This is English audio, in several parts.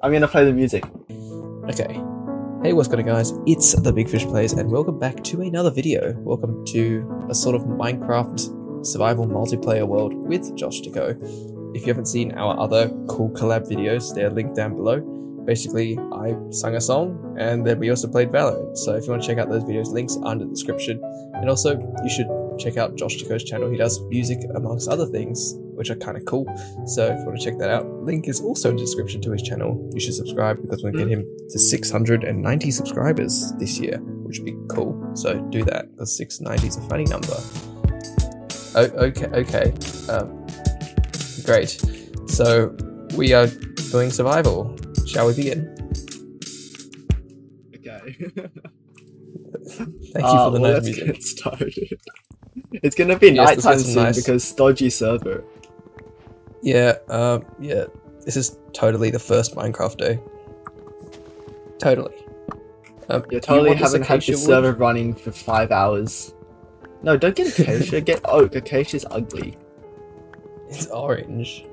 I'm gonna play the music. Okay. Hey, what's going on guys? It's the BigFishPlayz and welcome back to another video. Welcome to a sort of Minecraft survival multiplayer world with Joshsticko. If you haven't seen our other cool collab videos, they're linked down below. Basically, I sung a song and then we also played Valorant. So if you want to check out those videos, links are in the description. And also, you should check out Joshsticko's channel. He does music amongst other things, which are kind of cool. So if you want to check that out, link is also in the description to his channel. You should subscribe because we're going to get him to 690 subscribers this year, which would be cool. So do that because 690 is a funny number. Oh, okay, okay. Um, great. So we are doing survival. Shall we begin? Okay. Thank you for the well, nice let's music. get started. It's gonna be Yes, nighttime soon nice- because dodgy server. Yeah, um, yeah. This is totally the first Minecraft day. Totally. Um, You you totally this haven't had the wood? server running for five hours. No, don't get acacia. get oak. Acacia's ugly. It's orange.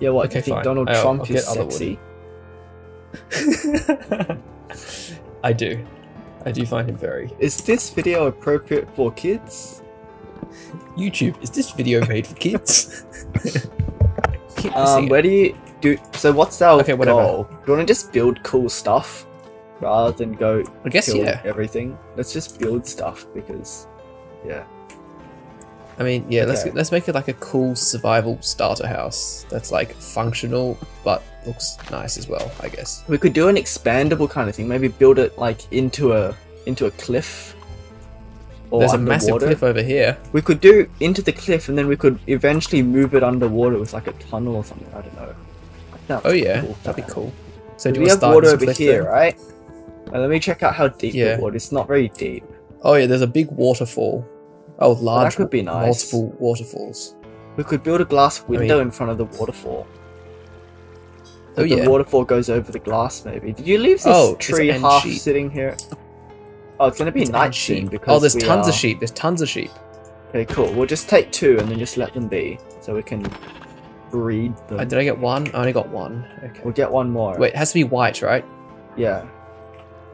Yeah, what? Okay, you think fine. Donald I'll- Trump I'll is get other wood. sexy? I do. I do find him very. Is this video appropriate for kids? YouTube, is this video made for kids? Um, where do you do? So what's our Okay, whatever. goal? Do you want to just build cool stuff rather than go I guess, kill yeah. everything? Let's just build stuff because, yeah. I mean, yeah, let's let's make it like a cool survival starter house that's like functional but looks nice as well, I guess. We could do an expandable kind of thing. Maybe build it like into a into a cliff. Or There's a massive cliff over here. We could do into the cliff, and then we could eventually move it underwater with like a tunnel or something. I don't know. That Oh yeah, cool. that'd be cool. So do we have water over here, then? right? Uh, let me check out how deep Yeah. the water. It's not very deep. Oh yeah, there's a big waterfall. Oh, large. That could be nice. Multiple waterfalls. We could build a glass window mean- in front of the waterfall. Oh But yeah. The waterfall goes over the glass, maybe. Did you leave this Oh, tree half sheep. sitting here? Oh, it's gonna be It's night sheep. because Oh, there's tons are- of sheep. There's tons of sheep. Okay, cool. We'll just take two and then just let them be, so we can breed them. Uh, did I get one? I only got one. Okay. We'll get one more. Wait, it has to be white, right? Yeah.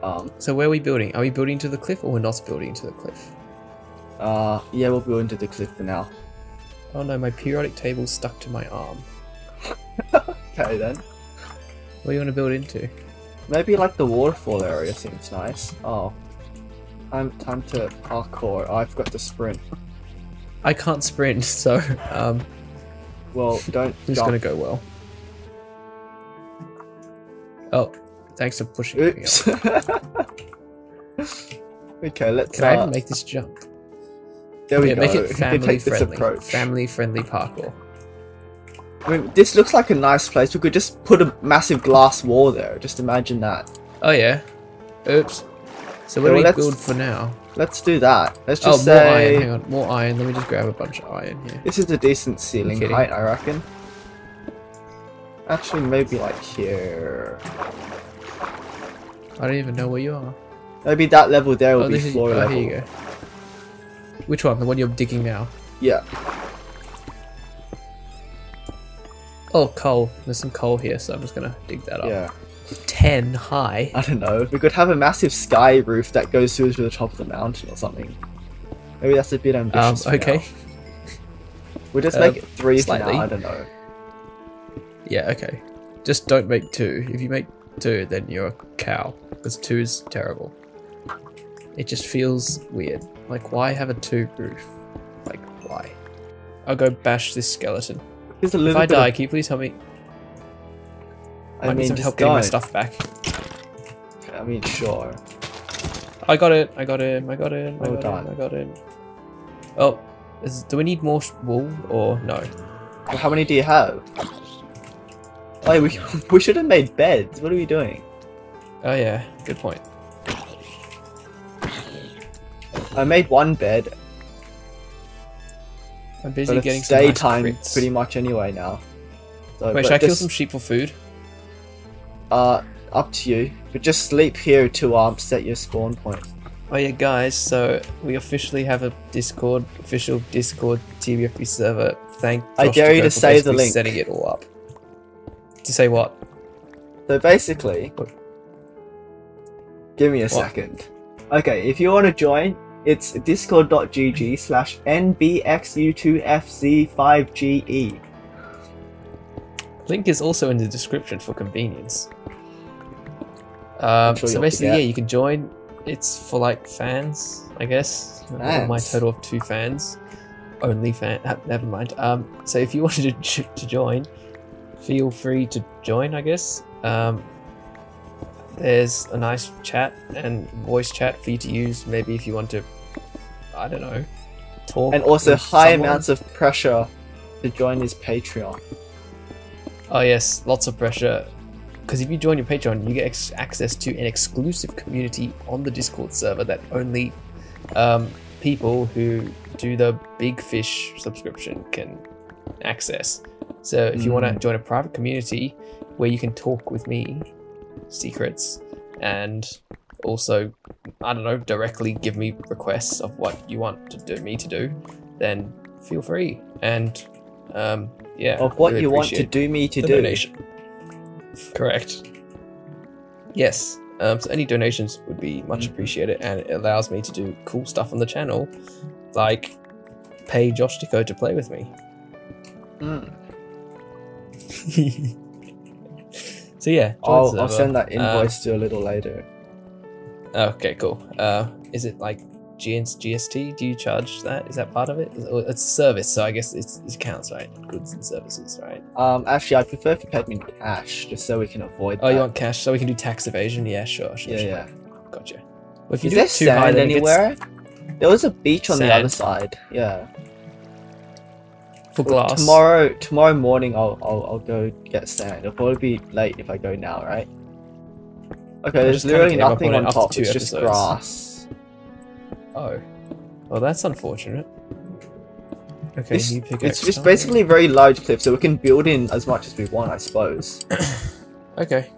Um. So where are we building? Are we building to the cliff or we're not building to the cliff? Uh. Yeah, we'll go into the cliff for now. Oh no, my periodic table's stuck to my arm. Okay then. What do you want to build into? Maybe like the waterfall area seems nice. Oh. Time time to parkour. I've got to sprint. I can't sprint, so um, Well, don't it's jump. gonna go well. Oh, thanks for pushing me. Oops. okay, let's. Can I uh, even make this jump? there we yeah, go. make it family friendly. Family friendly parkour. I mean, this looks like a nice place. We could just put a massive glass wall there. Just imagine that. Oh yeah. Oops. So what do we let's build for now? Let's do that. Let's Oh, just more iron. say Hang on, more iron. Let me just grab a bunch of iron here. this is a decent ceiling height, I reckon. Actually, maybe like here. I don't even know where you are. Maybe that level there will Oh, be this is. floor Oh, level. here you go. Which one? The one you're digging now? Yeah. Oh, coal. There's some coal here, so I'm just gonna dig that up. Yeah. Ten high. I don't know. We could have a massive sky roof that goes through to the top of the mountain or something. Maybe that's a bit Um. ambitious. for Okay. We'll just Uh, make it three slightly. now. I don't know. Yeah. Okay. Just don't make two. If you make two, then you're a cow. Because two is terrible. It just feels weird. Like, why have a two roof? Like, why? I'll go bash this skeleton. There's a If I die, of, can you please help me? I Might need mean, some help getting my stuff back. I mean, sure. I got it. I got him. I got him. I Well got done. him. I got him. Oh, is, do we need more wool or no? Well, how many do you have? Oh, we we should have made beds. What are we doing? Oh yeah, good point. I made one bed, I'm busy but getting it's some daytime crits. pretty much anyway now. So, Wait, should I kill some sheep for food? Uh, up to you. But just sleep here to um set your spawn point. Oh yeah, guys. So we officially have a Discord, official Discord TBFP server. Thank. I dare you to say the link. Setting it all up. To say what? So basically, give me a What? second. Okay, if you want to join, it's discord.gg slash nbxu2fz5ge. Link is also in the description for convenience. Um, sure so basically, yeah, you can join. It's for like fans, I guess. I've My total of two fans. Only fan. Never mind. Um, so if you wanted to, to join, feel free to join. I guess. Um, there's a nice chat and voice chat for you to use. Maybe if you want to, I don't know, talk. And also high someone. amounts of pressure to join his Patreon. Oh yes, lots of pressure. Because if you join your Patreon, you get ex- access to an exclusive community on the Discord server that only um, people who do the Big Fish subscription can access. So if you want to Mm. join a private community where you can talk with me, secrets, and also I don't know directly give me requests of what you want to do me to do, then feel free. And um, yeah, Of what really you want to do me to do. donation. Correct. Yes. Um, so any donations would be much appreciated, and it allows me to do cool stuff on the channel, like pay Joshsticko to play with me. Mm. so yeah, I'll, I'll send that Uh, invoice to you a little later. okay, cool. Uh, is it like GST? Do you charge that? Is that part of it? It's a service, so I guess it's, it counts, right? Goods and services, right? Um, actually, I prefer if you paid me in cash, just so we can avoid. Oh, you want cash, so we can do tax evasion? Yeah, sure, sure, Yeah, sure. yeah. Gotcha. Well, if you Is there high, sand gets- anywhere? There was a beach on the other side. Yeah. for Well. Tomorrow, tomorrow morning, I'll, I'll, I'll go get sand. It'll probably be late if I go now, right? Okay, there's literally nothing on it on after top. It's just grass. Oh. Well, that's unfortunate. Okay, It's, new pickaxe. it's just basically a very large cliff, so we can build in as much as we want, I suppose. Okay.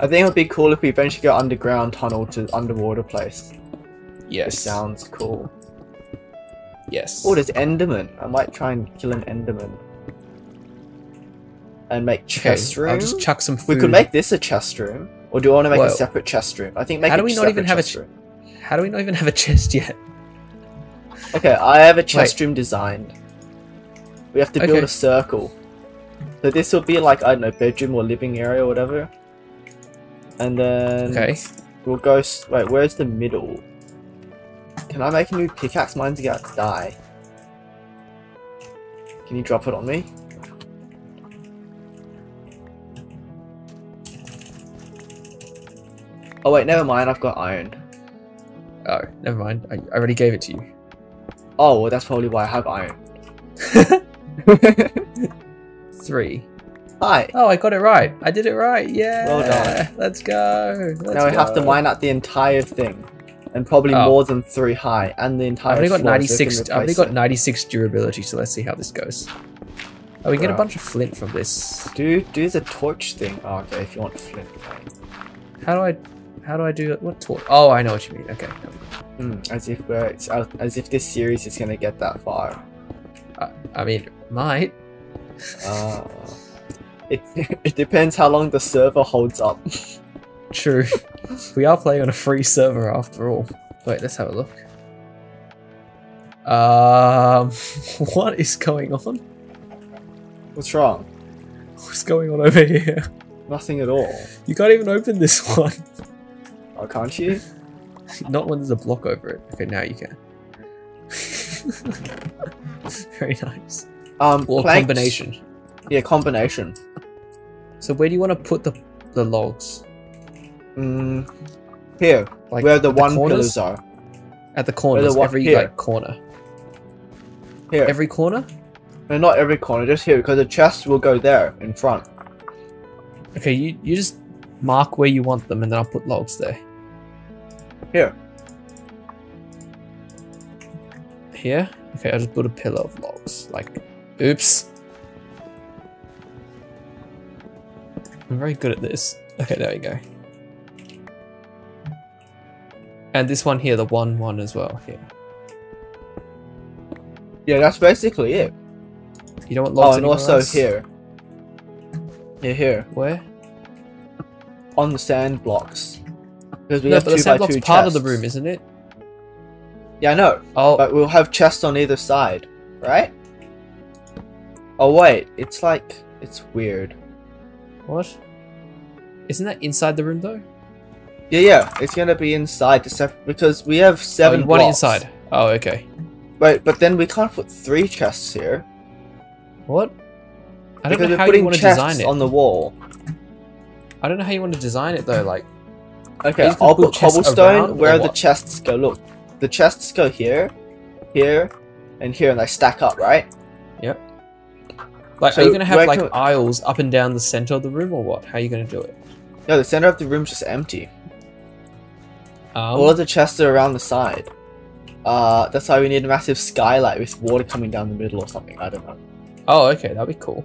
I think it would be cool if we eventually go underground tunnel to underwater place. Yes. It sounds cool. Yes. Oh, there's Enderman. I might try and kill an Enderman. And make okay, chest room. I'll just chuck some food. we could make this a chest room. Or do you want to make Well, a separate chest room? I think make how do we not even have a chest room. How do we not even have a chest yet? Okay, I have a chest room designed. We have to build Okay. a circle. So this will be like, I don't know, bedroom or living area or whatever. And then Okay. we'll go... Wait, where's the middle? Can I make a new pickaxe? Mine's to die. Can you drop it on me? Oh wait, never mind, I've got iron. Oh, never mind. I, I already gave it to you. Oh, well that's probably why I have iron. Three. Hi! Oh, I got it right. I did it right. Yeah. Well done. Let's go. Let's now we have to mine out the entire thing. And probably Oh. more than three high, and the entire I've only got floor, so 96. I've only got 96 durability, so let's see how this goes. Oh, we get a bunch of flint from this. Do, do the torch thing. Oh, okay, if you want flint. How do I, how do I do it? What torch? Oh, I know what you mean. Okay. Hmm, as if we're, as if this series is gonna get that far. I, I mean, might. Uh, it, it depends how long the server holds up. True. we are playing on a free server after all. Wait, let's have a look. Um, what is going on? What's wrong? What's going on over here? Nothing at all. You can't even open this one. Oh, can't you? Not when there's a block over it. Okay, now you can. Very nice. Um, Or planks- combination. Yeah, combination. So where do you want to put the the logs? Mm, here, Like where the one corners? pillars are. At the corners, one- every here. like corner. Here. Every corner? No, not every corner, just here, because the chest will go there in front. Okay, you you just mark where you want them, and then I'll put logs there. Here. Here? Okay, I'll just put a pillar of logs. Like, oops. I'm very good at this. Okay, there we go. And this one here, the one one as well. Here. Yeah, that's basically it. You don't want logs Oh, and also else? here. Yeah, here. Where? on the sand blocks. Because we No, have but the two sand by two part of the room, isn't it? Yeah, I know. Oh, But we'll have chests on either side, right? Oh wait, it's like it's weird. what? Isn't that inside the room though? Yeah, yeah, it's gonna be inside to sep- because we have oh, seven. you want it blocks. inside? Oh, okay. Right, but then we can't put three chests here What? I don't because know how you want to design it. on the wall. I don't know how you want to design it though. Like, Okay, I'll put cobblestone where the chests go. Look, the chests go here, here, and here, and they stack up, right? Yep. Like, So are you gonna have like aisles up and down the center of the room, or what? How are you gonna do it? No, the center of the room's just empty. Um, All of the chests are around the side. Uh, that's why we need a massive skylight with water coming down the middle or something. I don't know. oh, okay, that'd be cool.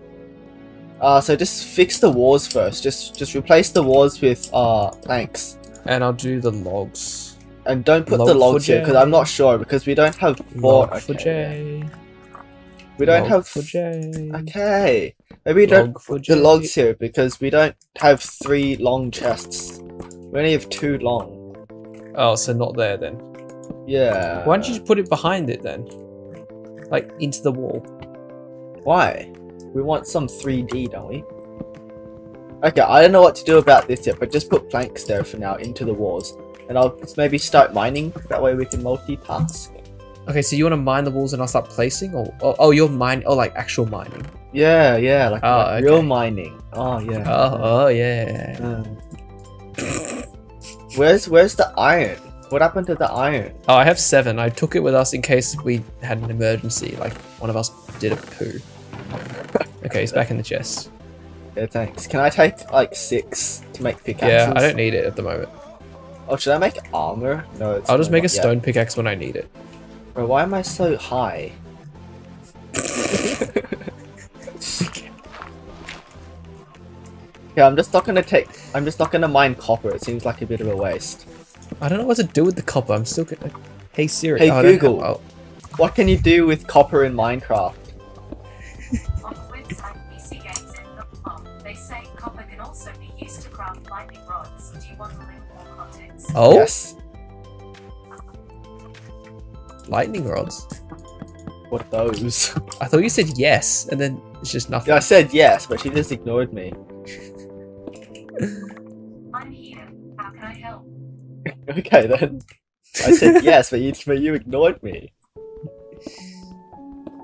Uh, so just fix the walls first. Just just replace the walls with uh planks, And I'll do the logs. and don't put Log the logs here because I'm not sure because we don't have four. Log for J. We don't log have. for J. Okay, maybe we don't for the logs here because we don't have three long chests. We only have two long. Oh, so not there then. Yeah. Why don't you just put it behind it then? Like into the wall. Why? We want some 3D, don't we? Okay, I don't know what to do about this yet, but just put planks there for now into the walls. And I'll maybe start mining, that way we can multitask. Okay, so you want to mine the walls and I'll start placing, or oh, oh you're mine, oh like actual mining. Yeah, yeah, like, Oh, like real mining. Oh, yeah. Oh, oh yeah. Um, where's where's the iron? What happened to the iron? Oh, I have seven. I took it with us in case we had an emergency, like one of us did a poo. Okay, it's back in the chest. Yeah, thanks. Can I take like six to make pickaxes? Yeah, I don't need it at the moment. Oh, should I make armor? No, it's I'll just make a yeah. stone pickaxe when I need it. Bro, why am I so high? yeah, I'm just not gonna take. I'm just not gonna mine copper. It seems like a bit of a waste. I don't know what to do with the copper. I'm still gonna. Hey Siri. Hey, oh, I have- Google. oh, What can you do with copper in Minecraft? be craft lightning rods. Do you want a little more context? oh? Yes. lightning rods. What those? I thought you said yes, and then it's just nothing. yeah, I said yes, but she just ignored me. I'm here. How can I help? Okay then. I said yes, but you but you ignored me.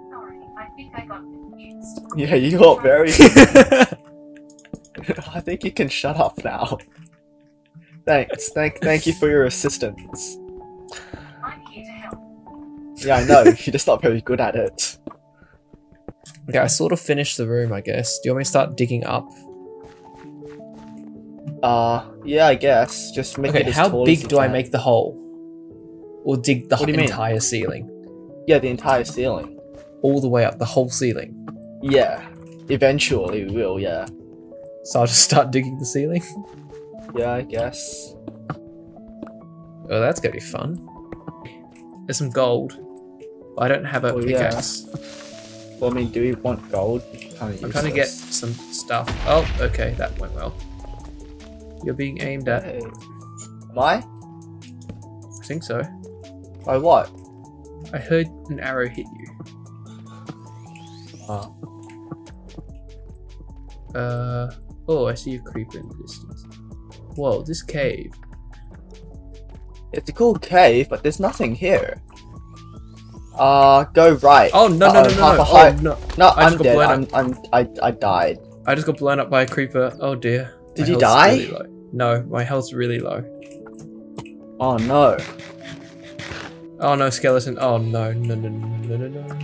Sorry, I think I got confused. Yeah, you got very. I think you can shut up now. Thanks. Thank thank you for your assistance. I'm here to help. Yeah, I know. You're just not very good at it. okay, I sort of finished the room, I guess. Do you want me to start digging up? Uh, yeah, I guess. Just make Okay, it as how tall as big you do I make the hole? Or dig the What do you mean? entire ceiling? Yeah, the entire ceiling. All the way up, the whole ceiling. Yeah. Eventually we will, yeah. So I'll just start digging the ceiling? Yeah, I guess. Oh, that's gonna be fun. There's some gold. I don't have a Oh, yeah. Well, I mean, do we want gold? I'm trying to get some stuff. Oh, okay, that went well. You're being aimed at. Hey. Am I? I think so. By what? I heard an arrow hit you. Oh. Uh oh, I see a creeper in the distance. Whoa, this cave. It's a cool cave, but there's nothing here. Uh, go right. Oh no no no no no! a. Oh, no! No, I got dead. blown I'm, I'm, I, I died. I just got blown up by a creeper. Oh dear. Did My you die? really. No, my health's really low. Oh no. Oh no, skeleton. Oh no, no, no, no, no, no.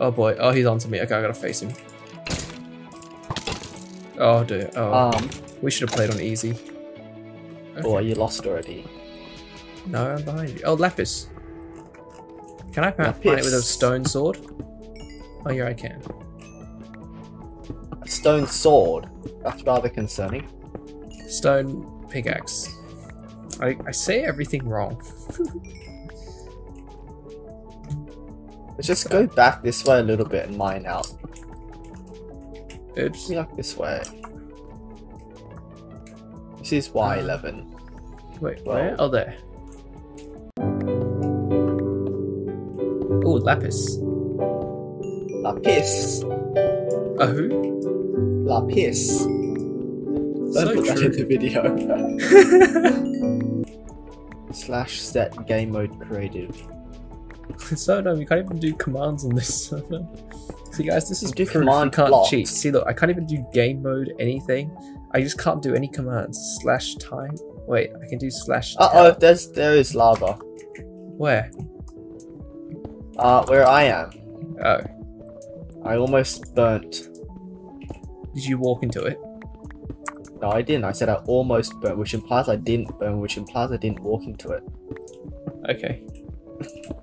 Oh boy. Oh, he's onto me. Okay, I gotta face him. Oh dear. Oh, Um, we should have played on easy. or you lost already. No, I'm behind you. Oh, lapis. Can I pa- find it with a stone sword? Oh yeah, I can. A stone sword. That's rather concerning. Stone pickaxe. I, I say everything wrong. Let's just go back this way a little bit and mine out. Oops. Yeah, this way. This is Y11. Wait, Well- where? Oh, there. Oh, lapis. Lapis. A who? Lapis. Don't So put that in the video. Slash set game mode creative. so no, we can't even do commands on this server. See, guys, this is Do proof command can't blocks. cheat. See, look, I can't even do game mode anything. I just can't do any commands. Slash time. Wait, I can do slash. Uh oh, there's there is lava. Where? Uh, where I am. Oh, I almost burnt. did you walk into it? No, I didn't. I said I almost burnt, which implies I didn't burn, which implies I didn't walk into it. Okay.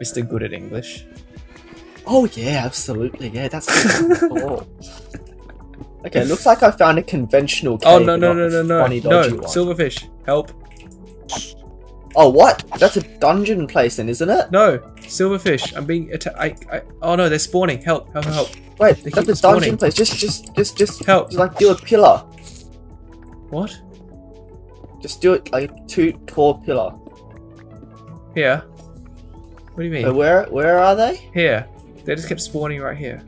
Mr. Good at English. Oh yeah, absolutely. Yeah, that's. Okay, looks like I found a conventional oh, cave. Oh no no no no no funny, no! one. Silverfish, help! Oh what? That's a dungeon place, then, isn't it? No, silverfish! I'm being attacked. I, I. Oh no, they're spawning! Help! Help! Help! Wait, They that's a dungeon spawning. place. Just, just, just, just, Help! just like do a pillar. What? Just do it like two tall pillar. Here. What do you mean? So where, where are they? Here. They just kept spawning right here.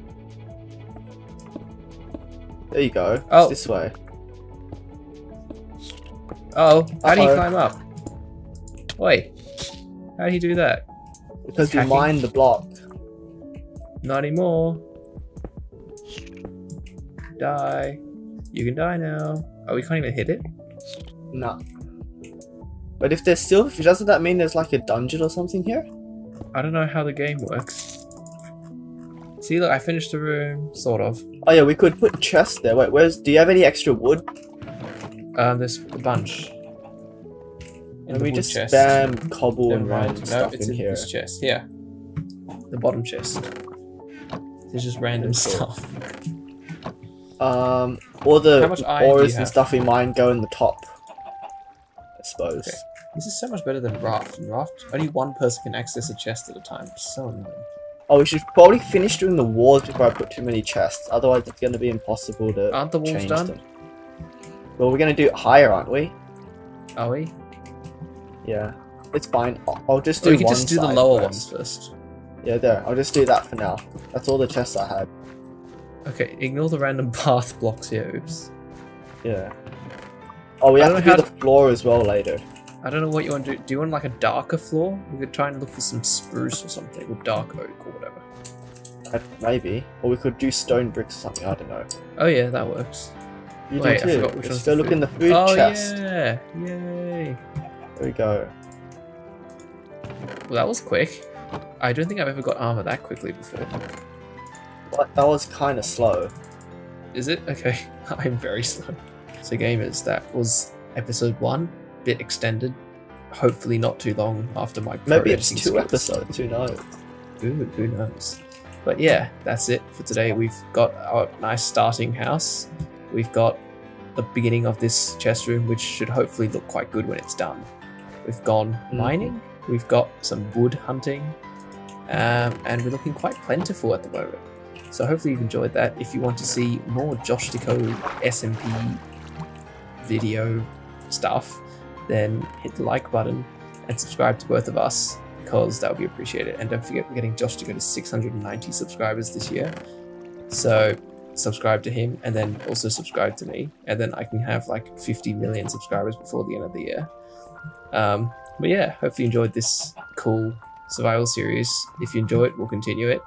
There you go. It's Oh. this way. Oh, how do you climb up? Wait. How do you do that? Because you Hacking. mine the block. Not anymore. Die. You can die now. Oh, we can't even hit it? No. But if there's still, doesn't that mean there's like a dungeon or something here? I don't know how the game works. See, look, I finished the room. Sort of. Oh yeah, we could put chests there. Wait, where's? Do you have any extra wood? Um, there's a bunch. In Let the me wood just chest. spam cobble Never and random No, stuff it's in in here. this chest. Here. The bottom chest. There's just random stuff. Um, all the How much iron do you ores and stuff we mine go in the top. I suppose. Okay. This is so much better than Raft. In Raft, only one person can access a chest at a time. It's so annoying. Oh, we should probably finish doing the walls before I put too many chests. Otherwise, it's going to be impossible to Aren't the walls done? them. Well, we're going to do it higher, aren't we? Are we? Yeah. It's fine. I'll, I'll just Or do we can just do the lower first. ones first. Yeah, there. I'll just do that for now. That's all the chests I had. Okay, ignore the random path blocks here. Oops. Yeah. Oh, we I have to do the floor as well later. I don't know what you want to do. Do you want like a darker floor? We could try and look for some spruce or something, or dark oak or whatever. Uh, Maybe. Or we could do stone bricks or something. I don't know. Oh yeah, that works. You Wait, do too. forgot which Let's one's go the look food. in the food oh chest. yeah! Yay! There we go. Well, that was quick. I don't think I've ever got armor that quickly before. What? That was kind of slow. Is it? Okay. I'm very slow. So gamers, that was episode one, bit extended. Hopefully not too long after my Maybe it's two skills. episodes. Who knows? Ooh, who knows? But yeah, that's it for today. We've got our nice starting house. We've got the beginning of this chest room, which should hopefully look quite good when it's done. We've gone Mhm. mining. We've got some wood hunting, um, and we're looking quite plentiful at the moment. So hopefully you've enjoyed that. If you want to see more Joshsticko SMP video stuff, then hit the like button and subscribe to both of us because that would be appreciated. And don't forget, we're getting Josh to go to 690 subscribers this year. So subscribe to him and then also subscribe to me. And then I can have like 50 million subscribers before the end of the year. Um, but yeah, hopefully you enjoyed this cool survival series. If you enjoy it, we'll continue it.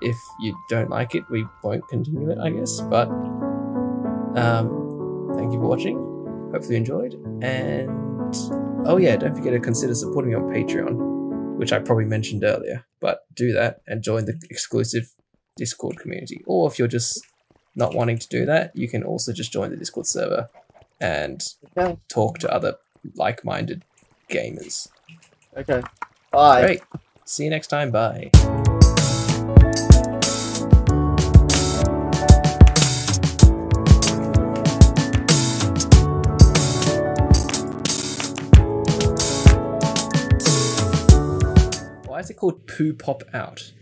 If you don't like it, we won't continue it, I guess. But um, thank you for watching. Hopefully you enjoyed. And oh yeah, don't forget to consider supporting me on Patreon, which I probably mentioned earlier. But do that and join the exclusive Discord community. Or if you're just not wanting to do that, you can also just join the Discord server and Okay. talk to other like-minded gamers. Okay. Bye. Great. See you next time. Bye. Why is it called poo pop out?